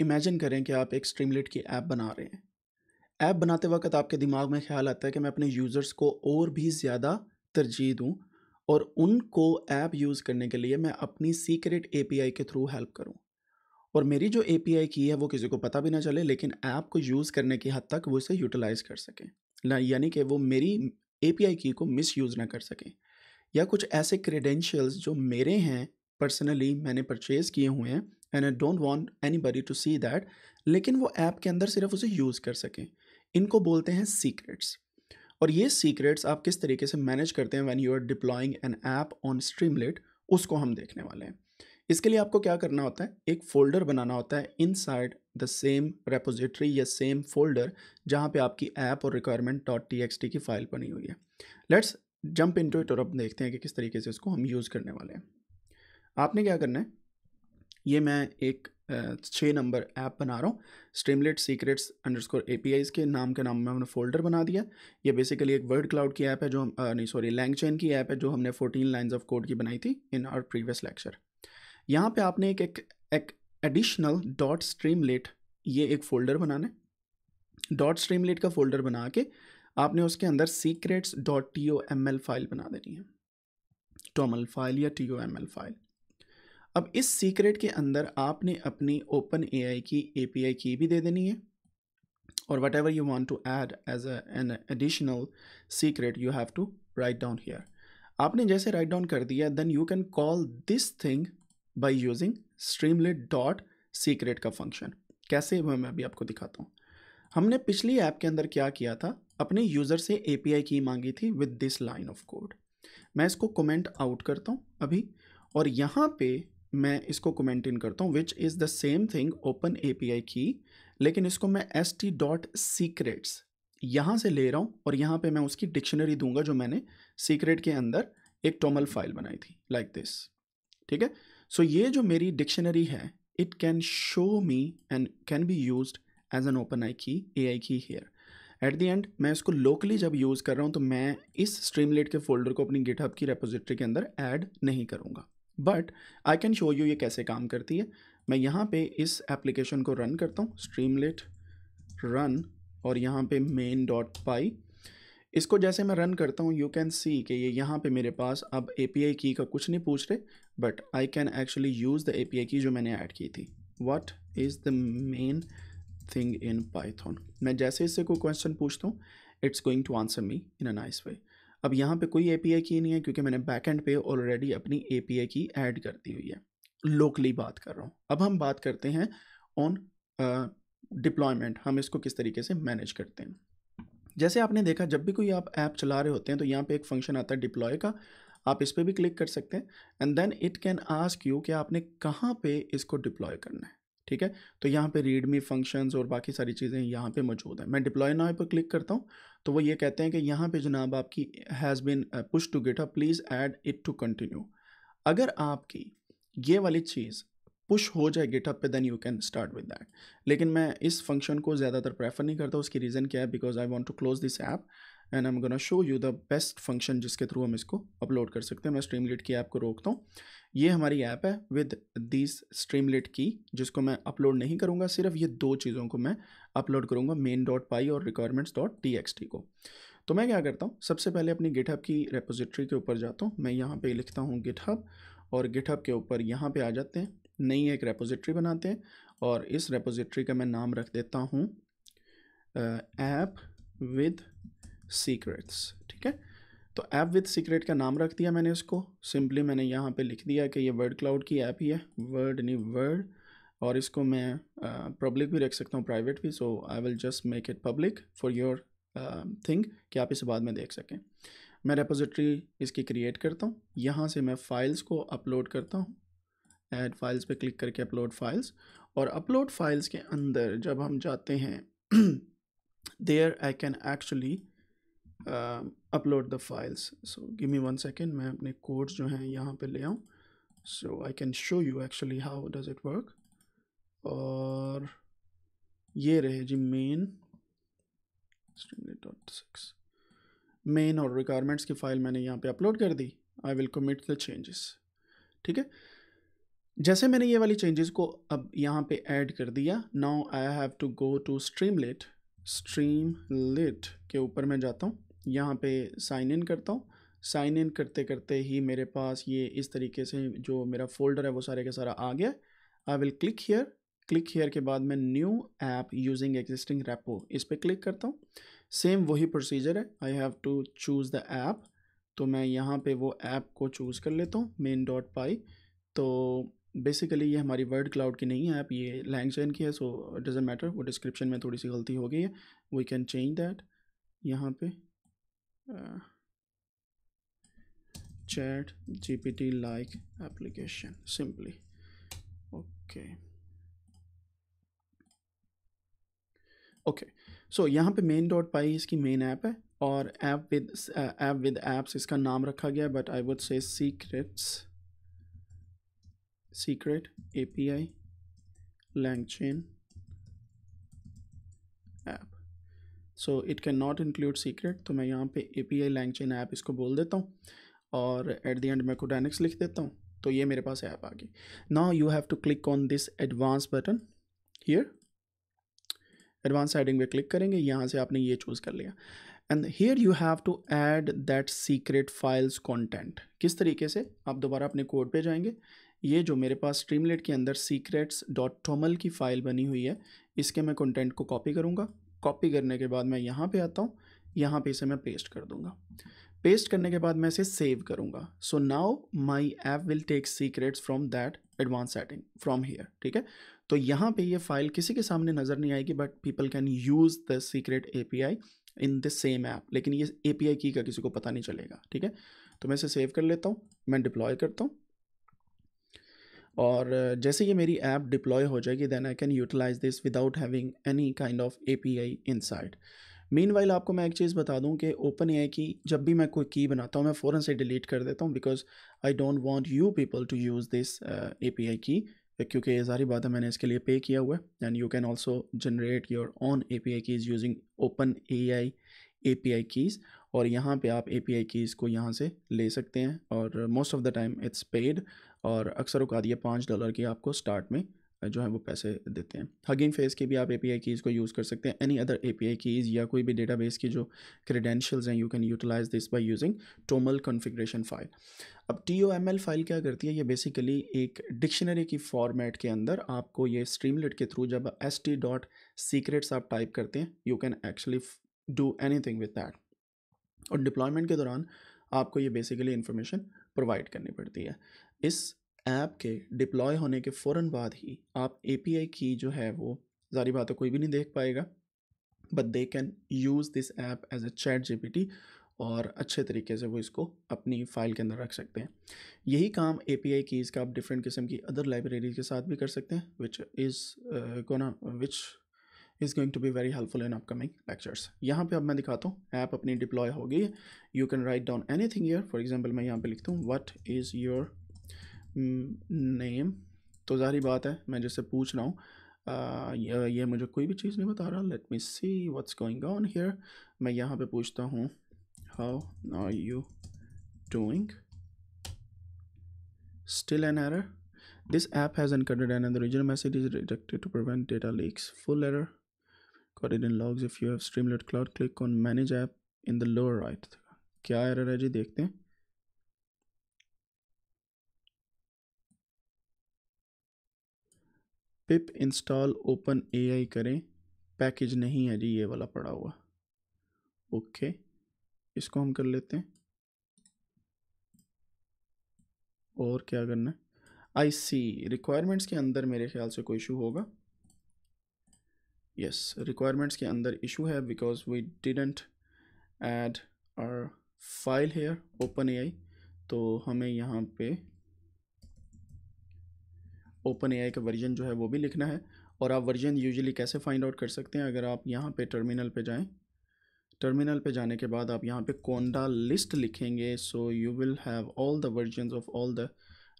Imagine करें कि आप एक स्ट्रीमलेट की ऐप बना रहे हैं। ऐप बनाते वक्त आपके दिमाग में ख्याल आता है कि मैं अपने यूज़र्स को और भी ज़्यादा तरजीह दूँ और उनको ऐप यूज़ करने के लिए मैं अपनी सीक्रेट एपीआई के थ्रू हेल्प करूँ। और मेरी जो एपीआई की है वो किसी को पता भी ना चले, लेकिन ऐप को यूज़ करने की हद तक वो इसे यूटिलाइज़ कर सकें। ना, यानी कि वो मेरी एपीआई की को मिस यूज़ ना कर सकें। या कुछ ऐसे क्रेडेंशियल्स जो मेरे हैं पर्सनली मैंने परचेज़ किए हुए हैं and I don't want anybody to see that लेकिन वो ऐप के अंदर सिर्फ़ उसे यूज़ कर सकें। इनको बोलते हैं सीक्रेट्स और ये सीक्रेट्स आप किस तरीके से मैनेज करते हैं when you are deploying an app on Streamlit उसको हम देखने वाले हैं। इसके लिए आपको क्या करना होता है? एक फ़ोल्डर बनाना होता है inside the same repository या सेम फोल्डर जहाँ पे आपकी ऐप और requirement dot T X T की फ़ाइल बनी हुई है। Let's jump into it और अब देखते हैं कि किस तरीके से इसको हम यूज़ करने वाले हैं। आपने क्या करना है? ये मैं एक छः नंबर ऐप बना रहा हूँ स्ट्रीमलेट सीक्रेट्स अंडरस्कोर ए के नाम के नाम में हमने फ़ोल्डर बना दिया। ये बेसिकली एक वर्ड क्लाउड की ऐप है जो हम नहीं सॉरी लैंग की ऐप है जो हमने फोर्टीन लाइन्स ऑफ़ कोड की बनाई थी इन आवर प्रीवियस लेक्चर यहाँ पे आपने एक एक, एक एडिशनल डॉट स्ट्रीमलेट ये एक फ़ोल्डर बनाना है। डॉट स्ट्रीमलेट का फ़ोल्डर बना के आपने उसके अंदर secrets dot T O M L file बना देनी है। टोमल फ़ाइल या T O M L file अब इस सीक्रेट के अंदर आपने अपनी ओपन एआई की एपीआई की भी दे देनी है। और whatever you want to add as an additional secret you have to write down here आपने जैसे राइट डाउन कर दिया then you can call this thing by using Streamlit dot secret का फ़ंक्शन कैसे मैं अभी आपको दिखाता हूँ। हमने पिछली ऐप के अंदर क्या किया था? अपने यूज़र से एपीआई की मांगी थी with this line of code मैं इसको कमेंट आउट करता हूँ अभी। और यहाँ पे मैं इसको कमेंट इन करता हूँ which is the same thing open A P I key, लेकिन इसको मैं एस टी डॉट सीक्रेट्स यहाँ से ले रहा हूँ और यहाँ पे मैं उसकी डिक्शनरी दूँगा जो मैंने सीक्रेट के अंदर एक टोमल फ़ाइल बनाई थी लाइक दिस ठीक है? सो ये जो मेरी डिक्शनरी है it can show me and can be use as an open I key A I की हेयर एट दी एंड मैं इसको लोकली जब यूज़ कर रहा हूँ तो मैं इस स्ट्रीमलेट के फोल्डर को अपनी गिटहब की रेपोजिटरी के अंदर ऐड नहीं करूँगा। But I can show you ये कैसे काम करती है। मैं यहाँ पे इस एप्लीकेशन को रन करता हूँ स्ट्रीमलेट रन और यहाँ पे मेन डॉट पाई इसको जैसे मैं रन करता हूँ यू कैन सी कि ये यहाँ पे मेरे पास अब ए पी आई की का कुछ नहीं पूछ रहे but I can actually use the A P I key जो मैंने ऐड की थी। What is the main thing in Python मैं जैसे इससे कोई क्वेश्चन पूछता हूँ it's going to answer me in a nice way अब यहाँ पे कोई एपीआई की नहीं है, क्योंकि मैंने बैक एंड पे ऑलरेडी अपनी एपीआई की ऐड कर दी हुई है। लोकली बात कर रहा हूँ। अब हम बात करते हैं ऑन डिप्लॉयमेंट हम इसको किस तरीके से मैनेज करते हैं। जैसे आपने देखा, जब भी कोई आप ऐप चला रहे होते हैं तो यहाँ पे एक फ़ंक्शन आता है डिप्लॉय का। आप इस पर भी क्लिक कर सकते हैं। And then it can ask you कि आपने कहाँ पे इसको डिप्लॉय करना है। ठीक है? तो यहाँ पे रीडमी फ़ंक्शंस और बाकी सारी चीज़ें यहाँ पे मौजूद हैं। मैं डिप्लॉय नाउ पर क्लिक करता हूँ तो वो ये कहते हैं कि यहाँ पे जनाब आपकी has been push to git please add it to continue अगर आपकी ये वाली चीज़ पुश हो जाए गिटअप पे then you can start with that लेकिन मैं इस फ़ंक्शन को ज़्यादातर प्रेफर नहीं करता, उसकी रीज़न क्या है? Because I want to close this app and I am gonna show you the best function जिसके थ्रू हम इसको अपलोड कर सकते हैं। मैं स्ट्रीमलेट की ऐप को रोकता हूँ। ये हमारी ऐप है विद दिस स्ट्रीमलेट की, जिसको मैं अपलोड नहीं करूँगा। सिर्फ़ ये दो चीज़ों को मैं अपलोड करूँगा मेन डॉट पाई और requirements dot T X T को। तो मैं क्या करता हूँ? सबसे पहले अपनी गिटहब की रेपोजिटरी के ऊपर जाता हूँ। मैं यहाँ पर लिखता हूँ गिटहब और गिटहब के ऊपर यहाँ पर आ जाते हैं। नई एक रेपोजिटरी बनाते हैं और इस रेपोजिटरी का मैं नाम रख देता हूँ ऐप विद सीक्रेट्स ठीक है? तो ऐप विथ सीक्रेट का नाम रख दिया मैंने इसको सिंपली मैंने यहाँ पे लिख दिया कि ये वर्ड क्लाउड की ऐप ही है। वर्ड नहीं वर्ड और इसको मैं पब्लिक uh, भी रख सकता हूँ प्राइवेट भी। So I will just make it public for your thing कि आप इसे बाद में देख सकें। मैं रेपोजिटरी इसकी क्रिएट करता हूँ। यहाँ से मैं फ़ाइल्स को अपलोड करता हूँ। ऐड फाइल्स पे क्लिक करके अपलोड फाइल्स और अपलोड फाइल्स के अंदर जब हम जाते हैं there I can actually upload the files so give me one second मैं अपने कोड्स जो हैं यहाँ पे ले आऊँ। So I can show you actually how does it work और ये रहे जी मेन डॉट सिक्स मेन और रिक्वायरमेंट्स की फ़ाइल मैंने यहाँ पे अपलोड कर दी। I will commit the changes ठीक है? जैसे मैंने ये वाली चेंजेस को अब यहाँ पे ऐड कर दिया now I have to go to Streamlit Streamlit के ऊपर मैं जाता हूँ। यहाँ पे साइन इन करता हूँ। साइन इन करते करते ही मेरे पास ये इस तरीके से जो मेरा फोल्डर है वो सारे का सारा आ गया। I will click here click here के बाद मैं new app using existing repo इस पर क्लिक करता हूँ। सेम वही प्रोसीजर है। I have to choose the app तो मैं यहाँ पे वो ऐप को चूज़ कर लेता हूँ मेन डॉट पाई तो बेसिकली ये हमारी वर्ड क्लाउड की नहीं है। ऐप ये लैंगचैन की है सो डजेंट मैटर वो डिस्क्रिप्शन में थोड़ी सी गलती हो गई है। वी कैन चेंज दैट यहाँ पे। G P T like application simply okay so यहाँ पे मेन डॉट पाई इसकी मेन ऐप है, और app with app with apps इसका नाम रखा गया but I would say secrets secret A P I LangChain app so it can not include secret तो मैं यहाँ पे A P I LangChain app इसको बोल देता हूँ और एट द एंड मैं कोडानिक्स लिख देता हूँ। तो ये मेरे पास ऐप आ गई। Now you have to click on this advance button here advance heading पे क्लिक करेंगे। यहाँ से आपने ये चूज़ कर लिया। And here you have to add that secret files content किस तरीके से? आप दोबारा अपने कोड पे जाएँगे। ये जो मेरे पास स्ट्रीमलेट के अंदर सीक्रेट्स डॉट टोमल की फ़ाइल बनी हुई है, इसके मैं कंटेंट को कॉपी करूँगा। कॉपी करने के बाद मैं यहाँ पे आता हूँ, यहाँ पे इसे मैं पेस्ट कर दूँगा। पेस्ट करने के बाद मैं इसे सेव करूँगा। So now my app will take secrets from that advance setting from here ठीक है? तो यहाँ पे ये फ़ाइल किसी के सामने नज़र नहीं आएगी but people can use the secret A P I in the same app लेकिन ये ए पी आई की का किसी को पता नहीं चलेगा, ठीक है? तो मैं इसे सेव कर लेता हूँ, मैं डिप्लॉय करता हूँ। और जैसे ये मेरी ऐप डिप्लॉय हो जाएगी then I can utilise this without having any kind of A P I inside meanwhile आपको मैं एक चीज़ बता दूँ कि ओपन ए की जब भी मैं कोई की बनाता हूँ, मैं फ़ौरन से डिलीट कर देता हूँ because I don't want you people to use this A P I key क्योंकि सारी बात है मैंने इसके लिए पे किया हुआ है। And you can also generate your own A P I keys using open A I A P I keys और यहाँ पे आप ए पी आई कीज़ को यहाँ से ले सकते हैं और most of the time it's paid और अक्सर उकात ये पाँच डॉलर की आपको स्टार्ट में जो है वो पैसे देते हैं। हगिंग फेस की भी आप ए पी आई कीज़ को यूज़ कर सकते हैं। Any other A P I keys या कोई भी डेटाबेस की जो क्रेडेंशियल्स हैं you can utilise this by using TOML configuration file अब T O M L file क्या करती है? ये बेसिकली एक डिक्शनरी की फॉर्मेट के अंदर आपको ये स्ट्रीमलेट के थ्रू जब एस टी डॉट सीक्रेट्स आप टाइप करते हैं you can actually do any thing with that और डिप्लॉयमेंट के दौरान आपको ये बेसिकली इन्फॉर्मेशन प्रोवाइड करनी पड़ती है। इस ऐप के डिप्लॉय होने के फ़ौर बाद ही आप एपीआई की जो है वो जारी बात है कोई भी नहीं देख पाएगा but they can use this app as a chat G और अच्छे तरीके से वो इसको अपनी फ़ाइल के अंदर रख सकते हैं। यही काम ए पी आई कीज़ का आप डिफरेंट किस्म की अदर लाइब्रेरी के साथ भी कर सकते हैं which is gonna which is going to be very helpful in upcoming lectures यहाँ पे अब मैं दिखाता हूँ ऐप अपनी डिप्लॉय हो गई है। You can write down any thing here for example मैं यहाँ पे लिखता हूँ what is your hmm, name तो जारी बात है, मैं जैसे पूछ रहा हूँ ये मुझे कोई भी चीज़ नहीं बता रहा। Let me see what's going on here मैं यहाँ पे पूछता हूँ how are you doing still an error this app has encountered an and reason message is redacted to prevent data leaks full error coded in logs if you have stream cloud click on manage app in the lower right क्या error है जी? देखते हैं। Pip install open AI करें। Package नहीं है जी, ये वाला पड़ा हुआ। ओके इसको हम कर लेते हैं। और क्या करना है? आई सी रिक्वायरमेंट्स के अंदर मेरे ख्याल से कोई इशू होगा। यस रिक्वायरमेंट्स के अंदर इशू है because we didn't add our file here open AI तो हमें यहाँ पे ओपन ए का वर्जन जो है वो भी लिखना है। और आप वर्जन यूजुअली कैसे फाइंड आउट कर सकते हैं? अगर आप यहाँ पे टर्मिनल पे जाएँ, टर्मिनल पे जाने के बाद आप यहाँ पे कोंडा लिस्ट लिखेंगे so you will have all the version of all the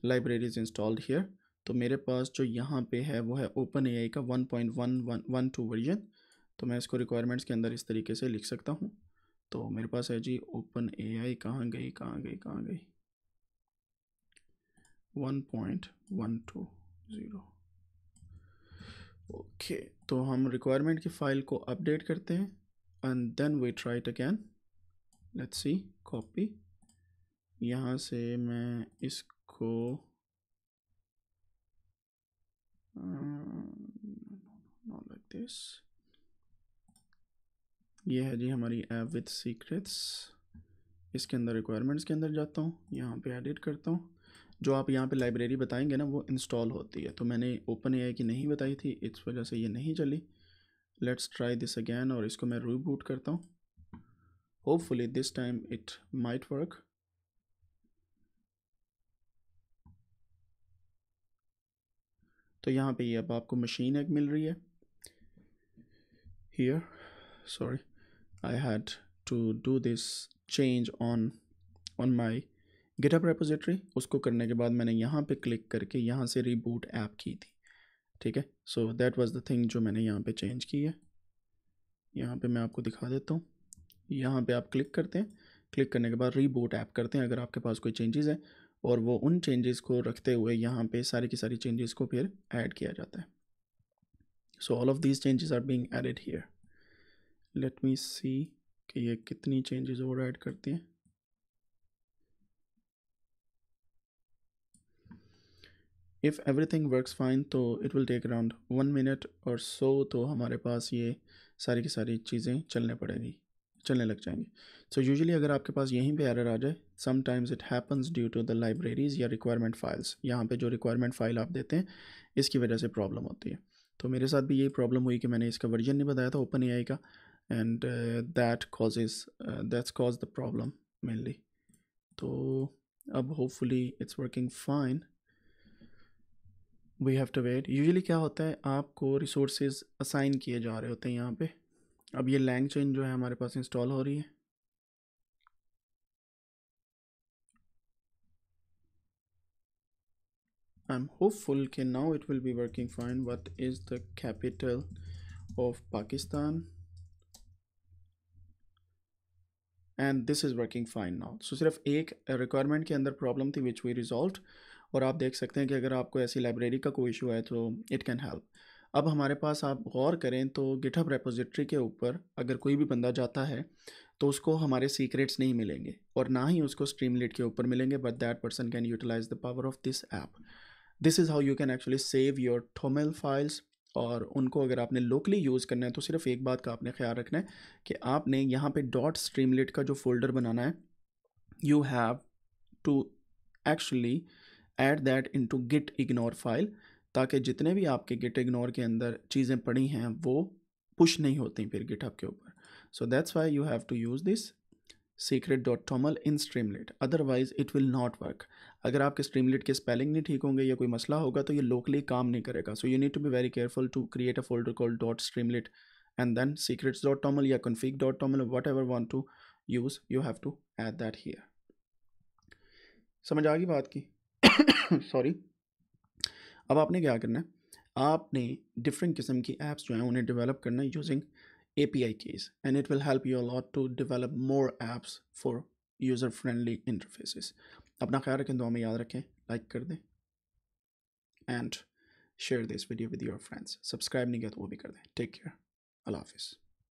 libraries installed here तो मेरे पास जो यहाँ पे है, वो है ओपन ए का one point one one one two version. तो मैं इसको रिक्वायरमेंट्स के अंदर इस तरीके से लिख सकता हूँ। तो मेरे पास है जी ओपन ए आई कहाँ गई कहाँ गई कहाँ गई? One point one two. Zero okay तो हम रिक्वायरमेंट की फ़ाइल को अपडेट करते हैं and then we try it again let's see copy यहाँ से मैं इसको नॉट लाइक दिस ये है जी हमारी ऐप विथ सीक्रेट्स इसके अंदर रिक्वायरमेंट्स के अंदर जाता हूँ, यहाँ पे एडिट करता हूँ. जो आप यहाँ पे लाइब्रेरी बताएँगे ना, वो इंस्टॉल होती है। तो मैंने ओपन ए की नहीं बताई थी, इस वजह से ये नहीं चली। लेट्स ट्राई दिस अगैन और इसको मैं रीबूट करता हूँ। Hopefully this time it might work तो यहाँ पे ये अब आपको मशीन एक मिल रही है। Here sorry I had to do this change on on my GitHub repository उसको करने के बाद मैंने यहाँ पे क्लिक करके यहाँ से रीबूट ऐप की थी। ठीक है? So that was the thing जो मैंने यहाँ पे चेंज की है। यहाँ पे मैं आपको दिखा देता हूँ। यहाँ पे आप क्लिक करते हैं। क्लिक करने के बाद रीबूट ऐप करते हैं अगर आपके पास कोई चेंजेस है। और वो उन चेंजेस को रखते हुए यहाँ पे सारी की सारी चेंजेस को फिर ऐड किया जाता है। So all of these changes are being added here let me see कि ये कितनी चेंजेस और ऐड करते हैं। इफ़ एवरीथिंग वर्क्स फाइन तो it will take around one minute और सो तो हमारे पास ये सारी की सारी चीज़ें चलने पड़ेंगी, चलने लग जाएँगी। सो so यूजुअली अगर आपके पास यहीं पे एरर आ जाए sometimes it happens due to the libraries या रिक्वायरमेंट फाइल्स यहाँ पे जो रिक्वायरमेंट फ़ाइल आप देते हैं, इसकी वजह से प्रॉब्लम होती है। तो मेरे साथ भी यही प्रॉब्लम हुई कि मैंने इसका वर्जन नहीं बताया था ओपन ए का and that causes that's cause the problem mainly तो अब hopefully it's working fine we have to wait usually क्या होता है, आपको रिसोर्सेज असाइन किए जा रहे होते हैं यहाँ पे। अब ये लैंग चेन जो है हमारे पास इंस्टॉल हो रही है। आई एम होपफुल के now it will be working fine what is the capital of Pakistan and this is working fine now so सिर्फ़ एक रिक्वायरमेंट के अंदर प्रॉब्लम थी विच वी रिजॉल्व और आप देख सकते हैं कि अगर आपको ऐसी लाइब्रेरी का कोई इशू है तो इट कैन हेल्प। अब हमारे पास आप गौर करें तो गिटहब रेपोजिटरी के ऊपर अगर कोई भी बंदा जाता है तो उसको हमारे सीक्रेट्स नहीं मिलेंगे और ना ही उसको स्ट्रीमलेट के ऊपर मिलेंगे but that person can utilise the power of this app this is how you can actually save your toml files और उनको अगर आपने लोकली यूज़ करना है तो सिर्फ़ एक बात का आपने ख्याल रखना है कि आपने यहाँ पे डॉट स्ट्रीमलेट का जो फोल्डर बनाना है you have to actually add that into git ignore file ताकि जितने भी आपके गिट इग्नोर के अंदर चीज़ें पड़ी हैं, वो पुश नहीं होती फिर गिटहब के ऊपर। So that's why you have to use this secret dot toml in Streamlit otherwise it will not work अगर आपके स्ट्रीमलेट के स्पेलिंग नहीं ठीक होंगे या कोई मसला होगा तो ये लोकली काम नहीं करेगा। So you need to be very careful to create a folder call dot streamlit and then secrets dot toml या config dot toml whatever want to use you have to add that here समझ आ गई बात की? Sorry अब आपने क्या करना है? आपने डिफरेंट किस्म की ऐप्स जो हैं उन्हें डेवलप करना है using A P I keys and it will help you a lot to develop more apps for user friendly interfaces अपना ख्याल रखें दो में याद रखें लाइक कर दें and share this video with your friends subscribe नहीं किया तो वो भी कर दें. टेक केयर अल्लाह हाफिज़.